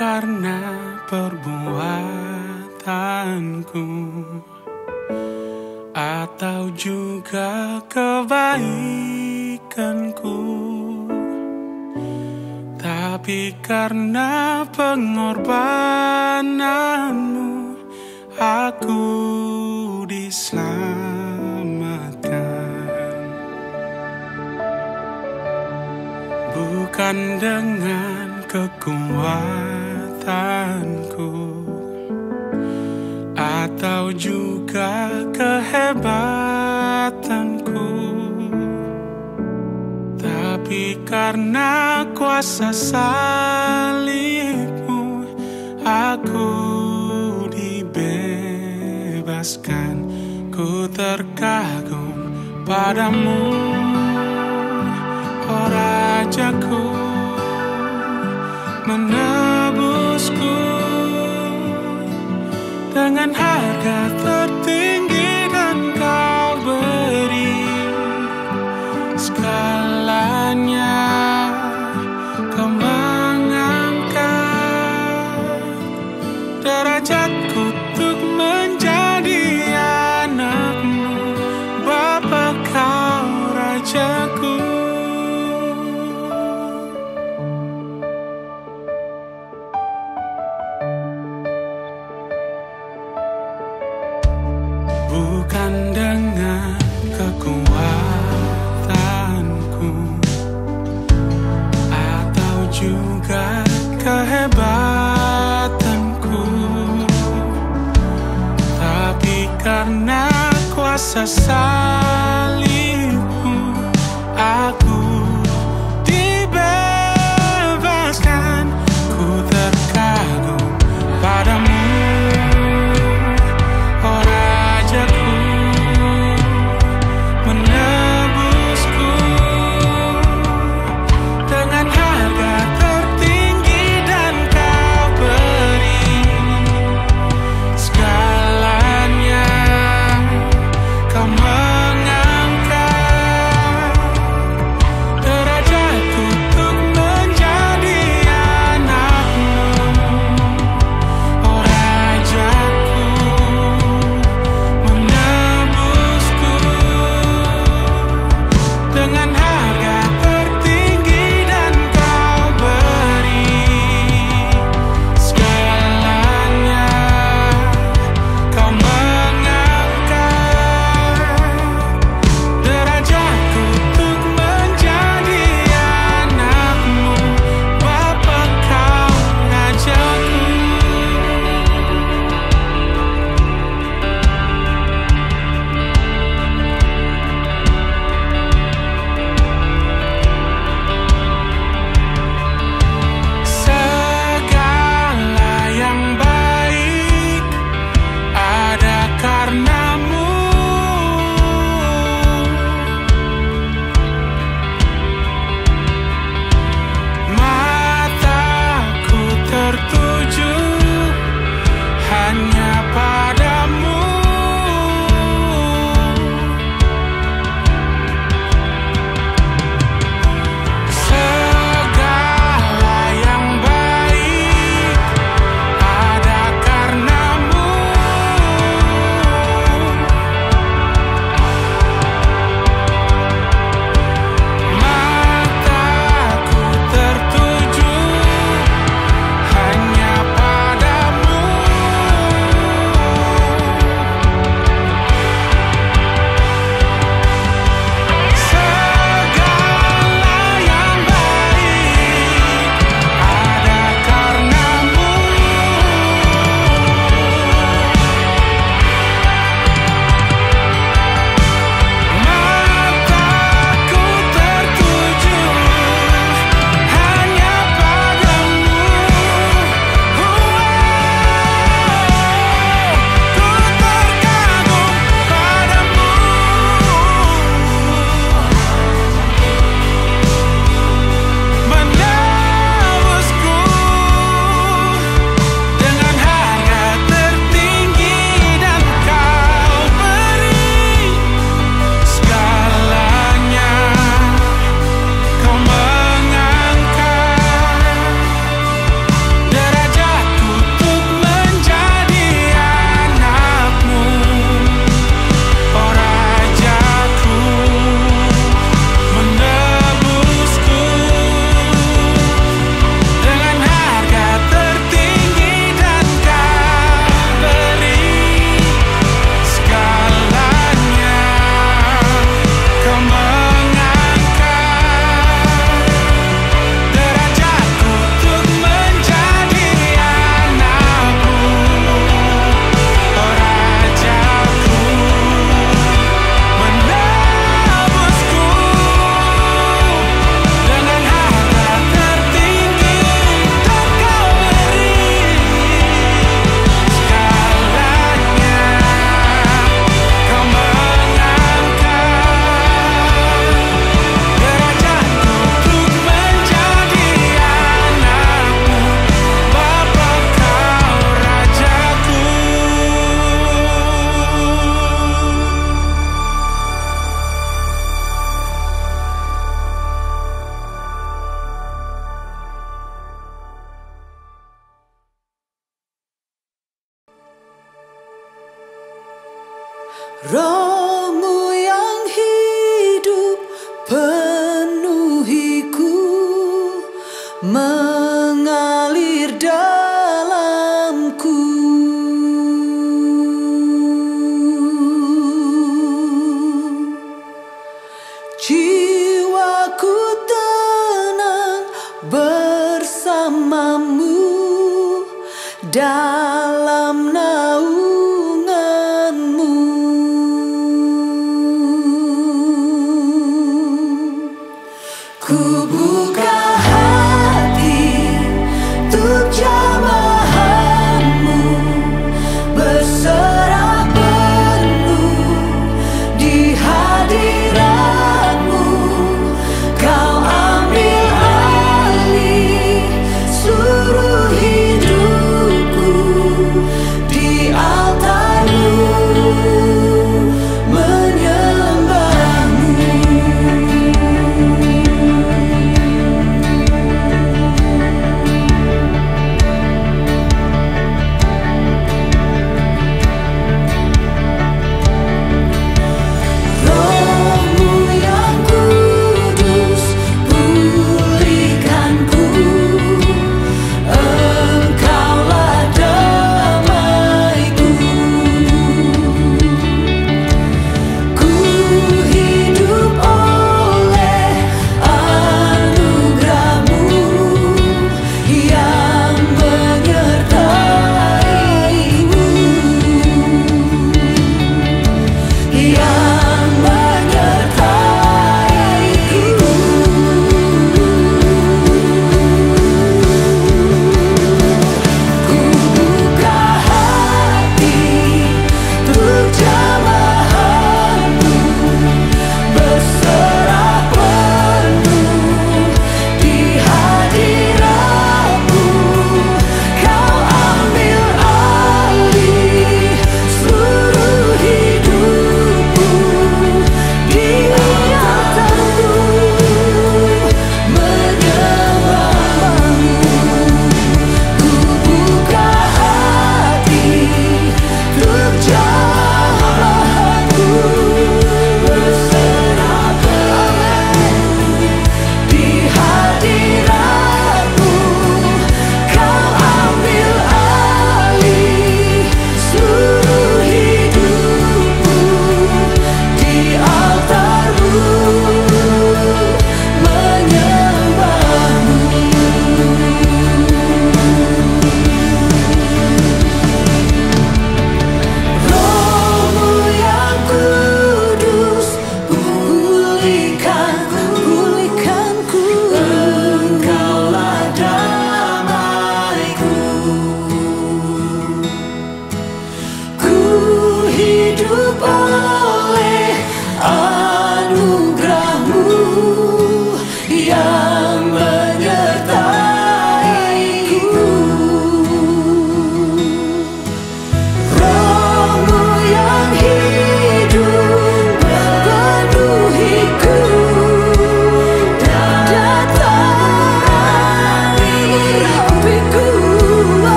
Karena perbuatanku. Atau juga kebaikanku. Tapi karena pengorbananmu Aku diselamatkan. Bukan dengan kekuatanku. Atau juga kehebatanku, tapi karena kuasa salibmu aku dibebaskan. Ku terkagum padamu, oh Rajaku. Menebusku dengan harga kuasa salibmu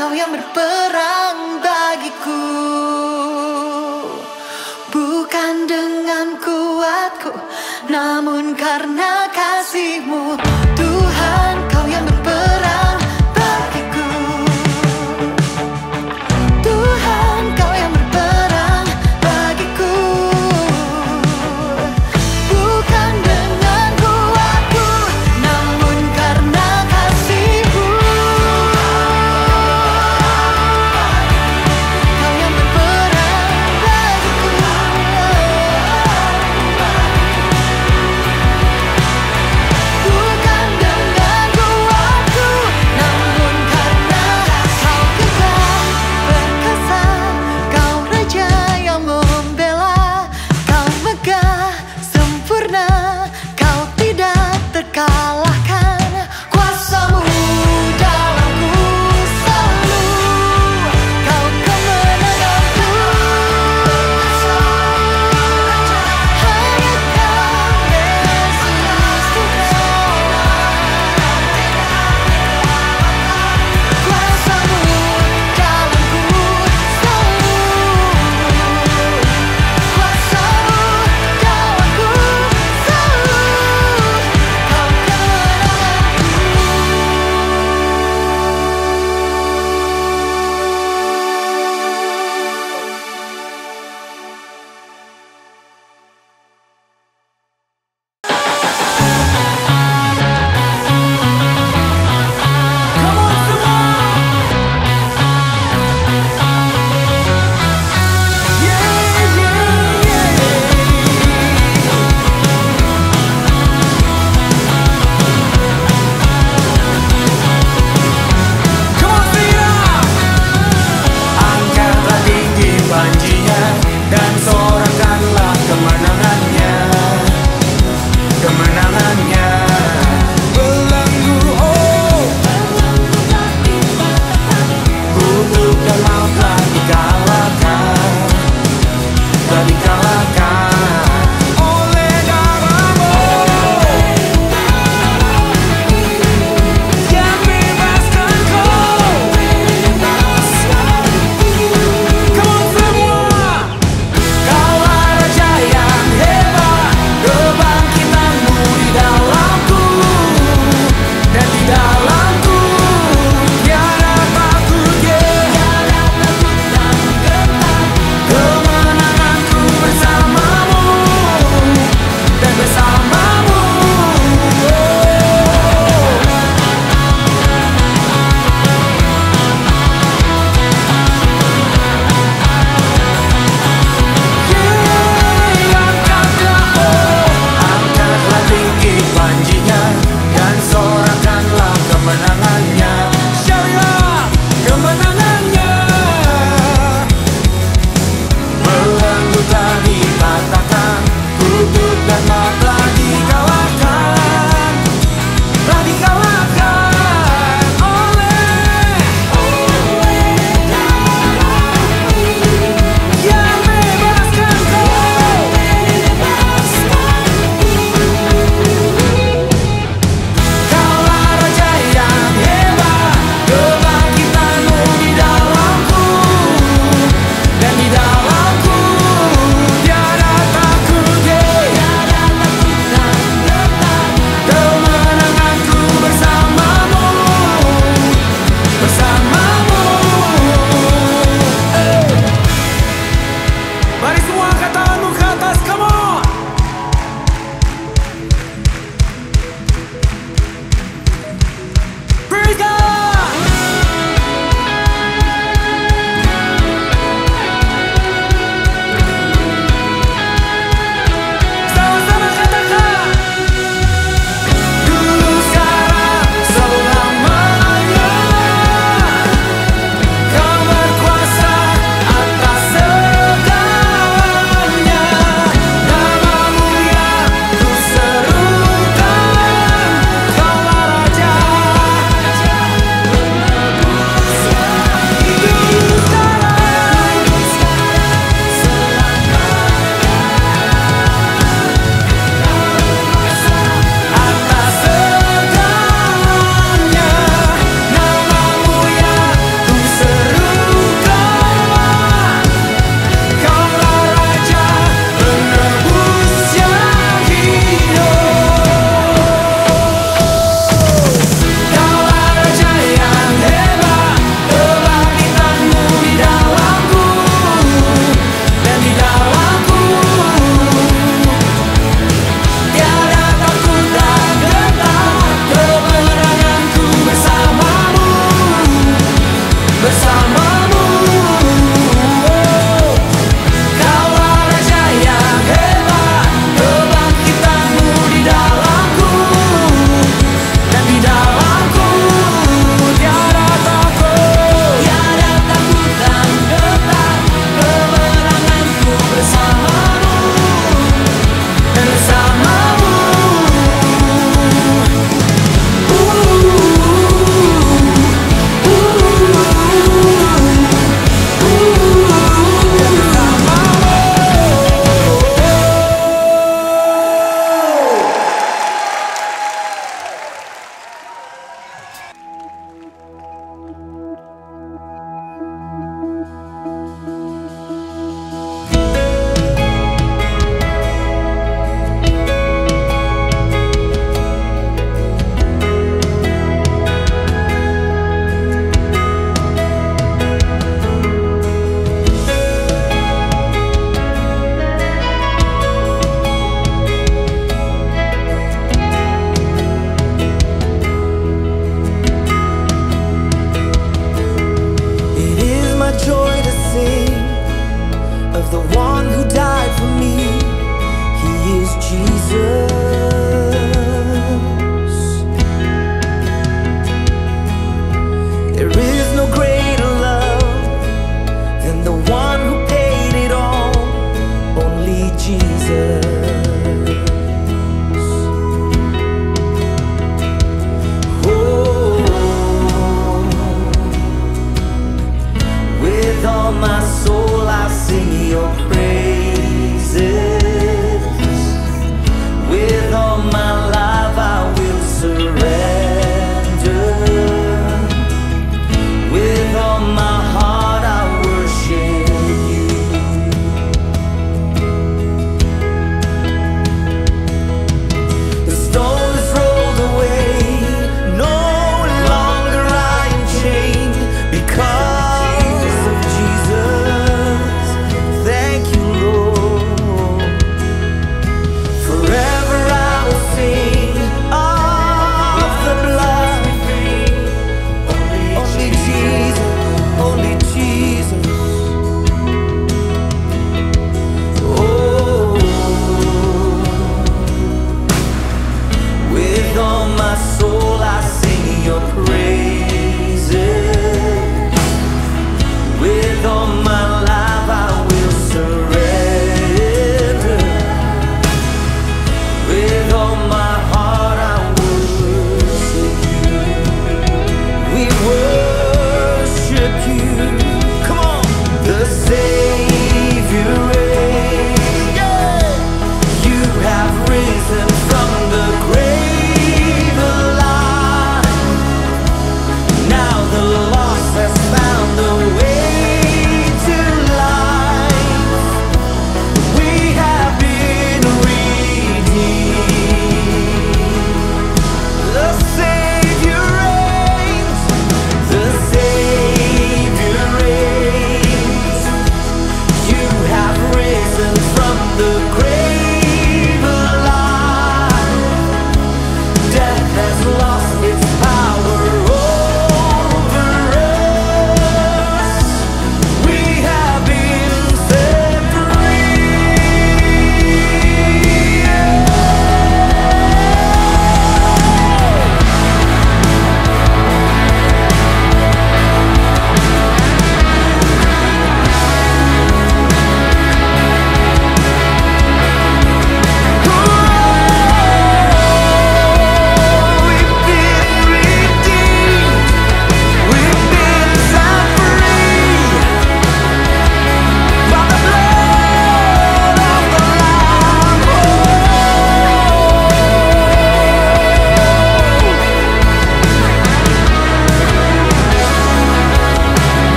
Kau yang berperang bagiku. Bukan dengan kuatku Namun karena kasihmu.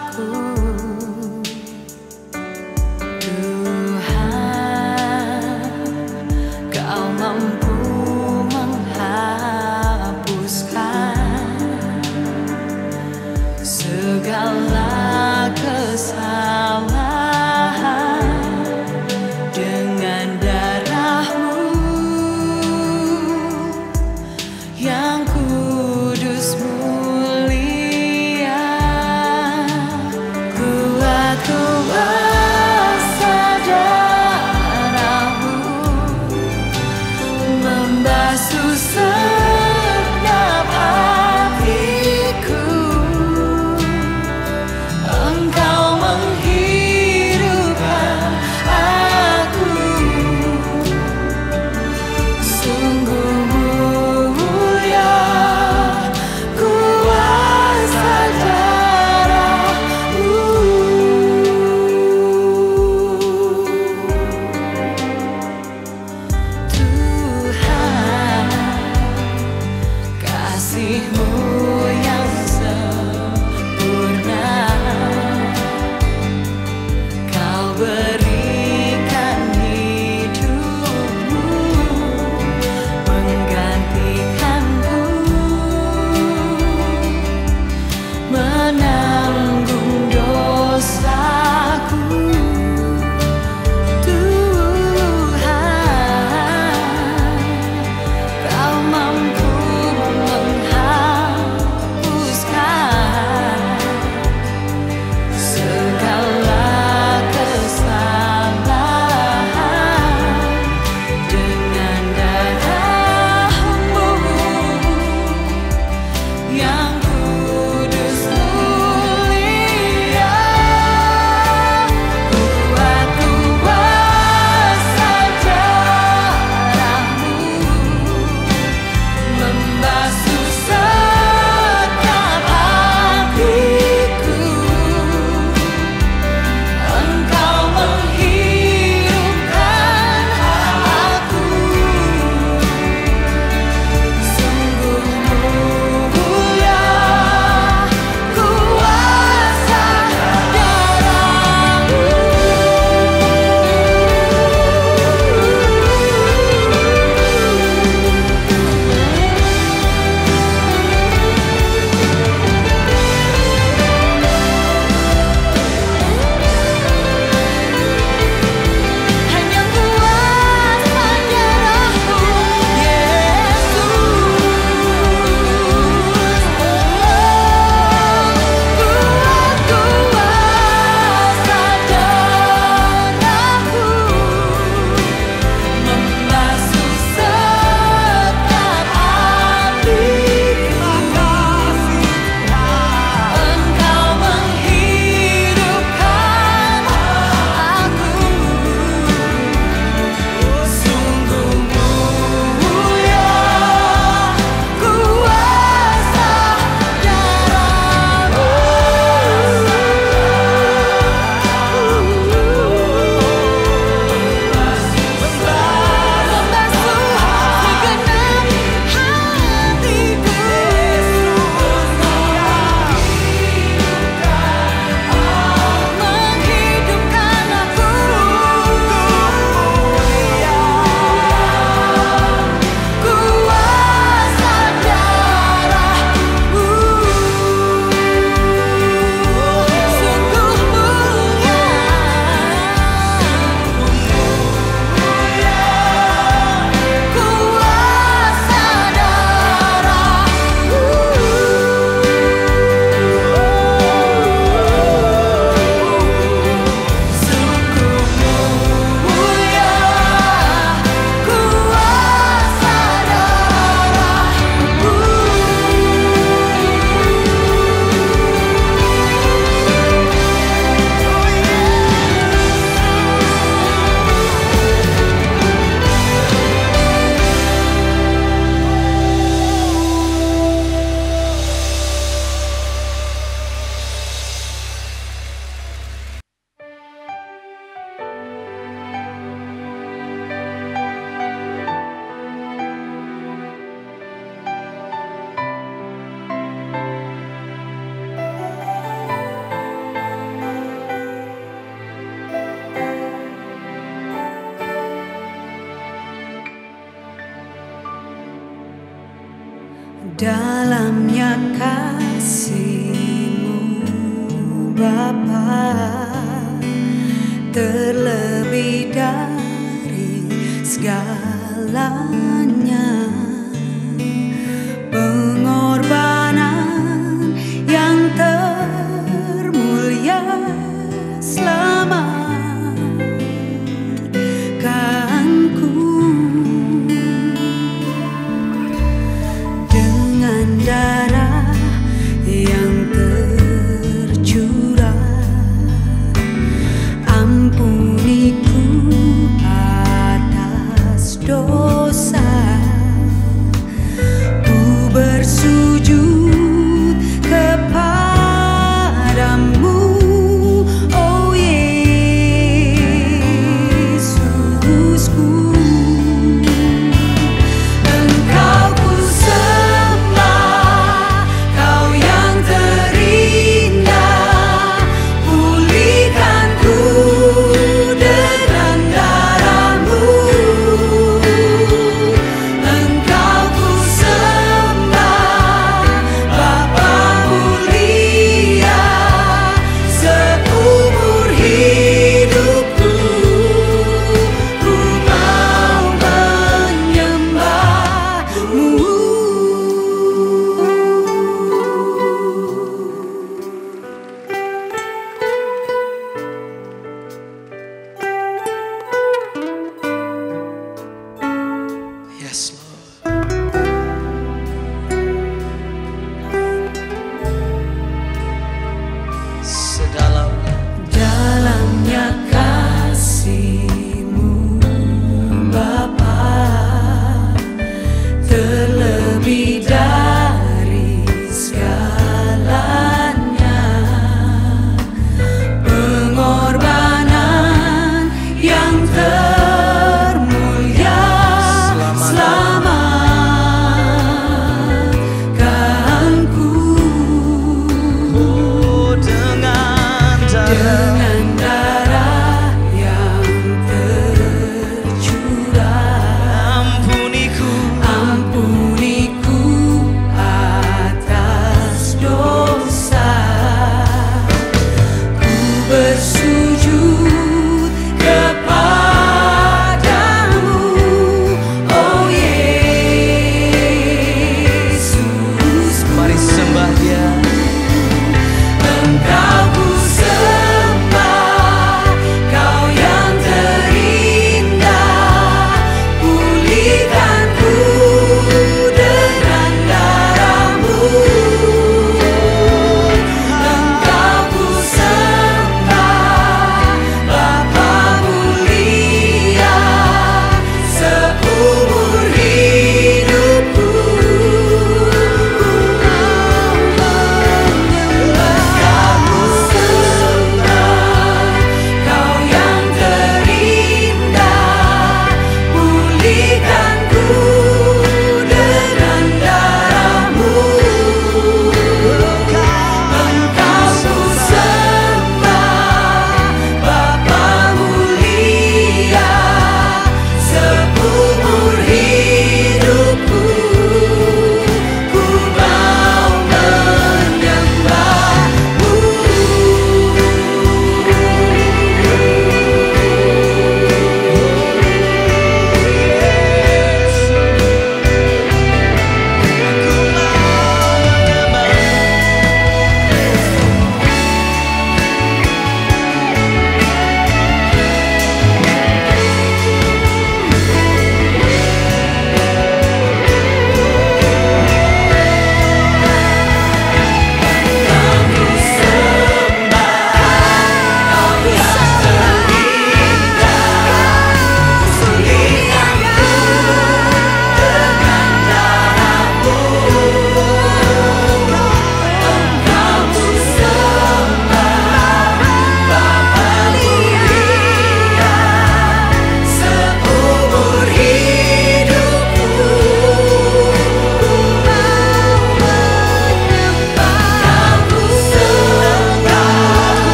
く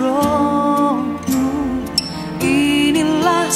rohmu Inilah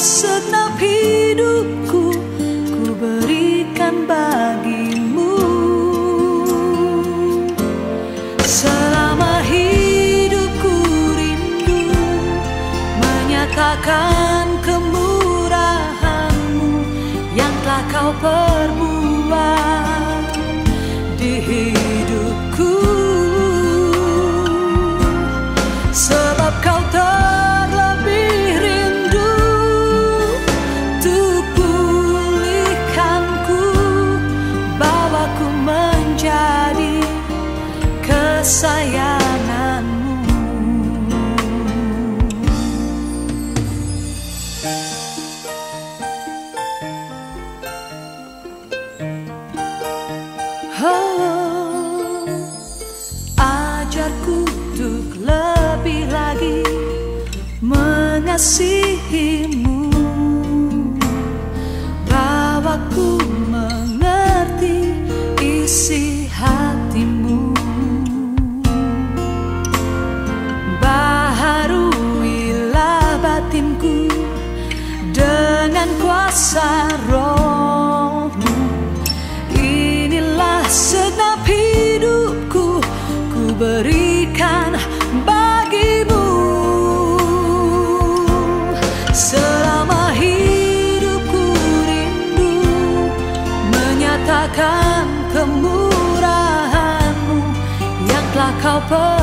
people